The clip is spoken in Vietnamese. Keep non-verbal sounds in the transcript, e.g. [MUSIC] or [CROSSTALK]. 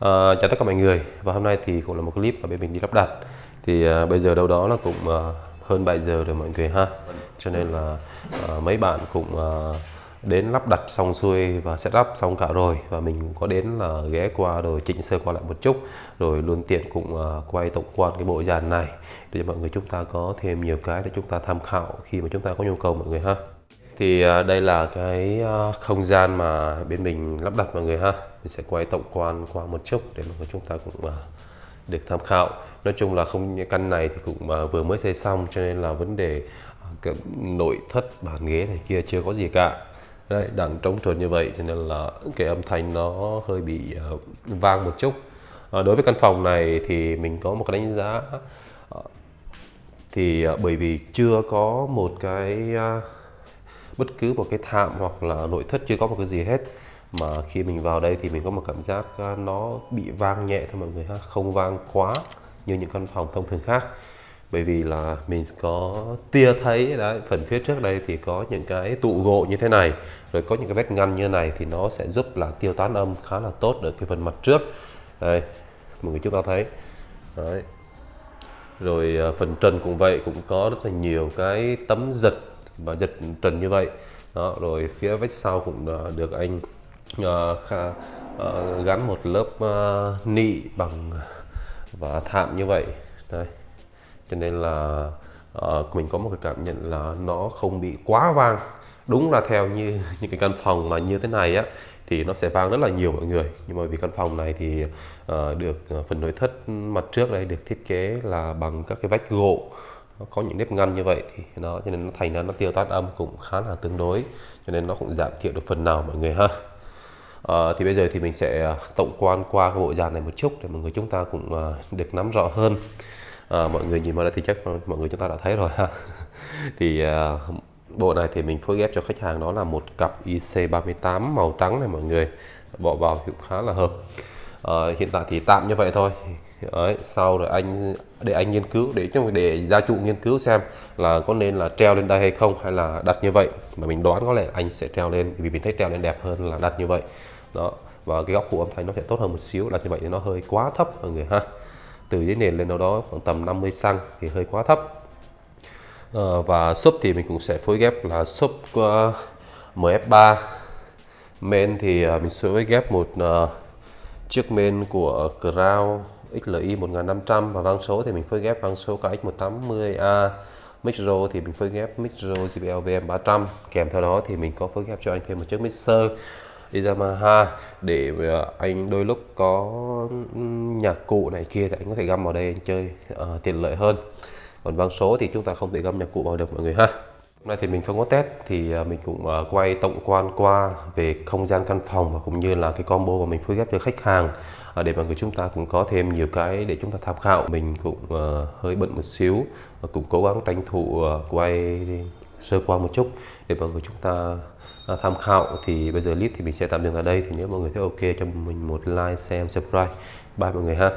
À, chào tất cả mọi người. Và hôm nay thì cũng là một clip mà bên mình đi lắp đặt. Thì à, bây giờ đâu đó là cũng à, hơn 7 giờ rồi mọi người ha. Cho nên là à, mấy bạn cũng à, đến lắp đặt xong xuôi và setup xong cả rồi. Và mình cũng có đến là ghé qua rồi chỉnh sơ qua lại một chút. Rồi luôn tiện cũng à, quay tổng quan cái bộ dàn này để cho mọi người chúng ta có thêm nhiều cái để chúng ta tham khảo khi mà chúng ta có nhu cầu mọi người ha thì à, đây là cái à, không gian mà bên mình lắp đặt mọi người ha. Mình sẽ quay tổng quan qua một chút để mọi người chúng ta cũng à, được tham khảo. Nói chung là không căn này thì cũng vừa mới xây xong cho nên là vấn đề cái nội thất bàn ghế này kia chưa có gì cả. Đấy, đằng trống trơn như vậy cho nên là cái âm thanh nó hơi bị vang một chút. À, đối với căn phòng này thì mình có một cái đánh giá thì bởi vì chưa có một cái bất cứ một cái thảm hoặc là nội thất chưa có một cái gì hết. Mà khi mình vào đây thì mình có một cảm giác à, nó bị vang nhẹ thôi mọi người ha, không vang quá như những căn phòng thông thường khác. Bởi vì là mình có tia thấy, đấy, phần phía trước đây thì có những cái tụ gỗ như thế này, rồi có những cái vách ngăn như này thì nó sẽ giúp là tiêu tán âm khá là tốt ở cái phần mặt trước. Đây, mọi người chúng ta thấy. Đấy. Rồi à, phần trần cũng vậy, cũng có rất là nhiều cái tấm giật và giật trần như vậy. Đó rồi phía vách sau cũng à, được anh uh, kha, uh, gắn một lớp uh, nị bằng và thạm như vậy. Đây cho nên là uh, mình có một cái cảm nhận là nó không bị quá vang. Đúng là theo như những cái căn phòng mà như thế này á thì nó sẽ vang rất là nhiều mọi người. Nhưng mà vì căn phòng này thì uh, được phần nội thất mặt trước đây được thiết kế là bằng các cái vách gỗ nó có những nếp ngăn như vậy thì nó cho nên nó thành ra nó tiêu tán âm cũng khá là tương đối cho nên nó cũng giảm thiểu được phần nào mọi người ha. À, thì bây giờ thì mình sẽ à, tổng quan qua cái bộ dàn này một chút để mọi người chúng ta cũng uh, được nắm rõ hơn. À, mọi người nhìn vào đây thì chắc mọi người chúng ta đã thấy rồi ha. [LAUGHS] Thì uh, bộ này thì mình phối ghép cho khách hàng đó là một cặp IC38 màu trắng này mọi người. Bỏ vào cũng khá là hợp. À, hiện tại thì tạm như vậy thôi. Đấy, sau rồi anh để anh nghiên cứu để cho để gia chủ nghiên cứu xem là có nên là treo lên đây hay không hay là đặt như vậy. Mà mình đoán có lẽ anh sẽ treo lên vì mình thấy treo lên đẹp hơn là đặt như vậy. Đó và cái góc khu âm thanh nó sẽ tốt hơn một xíu đặt như vậy thì nó hơi quá thấp mọi người ha. Từ dưới nền lên đâu đó khoảng tầm 50 cm thì hơi quá thấp. À, và sub thì mình cũng sẽ phối ghép là sub ờ, uh, MF3 main thì uh, mình sẽ phối ghép một uh, chiếc main của Crown. XLI 1500 và vang số thì mình phối ghép vang số KX180A Micro thì mình phối ghép Micro JBL VM300 kèm theo đó thì mình có phối ghép cho anh thêm một chiếc mixer Yamaha để ờ, anh đôi lúc có nhạc cụ này kia thì anh có thể găm vào đây anh chơi uh, tiện lợi hơn. Còn vang số thì chúng ta không thể găm nhạc cụ vào được mọi người ha hôm nay thì mình không có test, thì ờ, mình cũng ờ, quay tổng quan qua về không gian căn phòng và cũng như là cái combo mà mình phối ghép cho khách hàng. Ờ, để mọi người chúng ta cũng có thêm nhiều cái để chúng ta tham khảo. Mình cũng hơi bận một xíu và cũng cố gắng tranh thủ quay sơ qua một chút để mọi người chúng ta tham khảo. Thì bây giờ clip thì mình sẽ tạm dừng ở đây. Thì nếu mọi người thấy ok cho mình một like xem subscribe. Bye mọi người ha.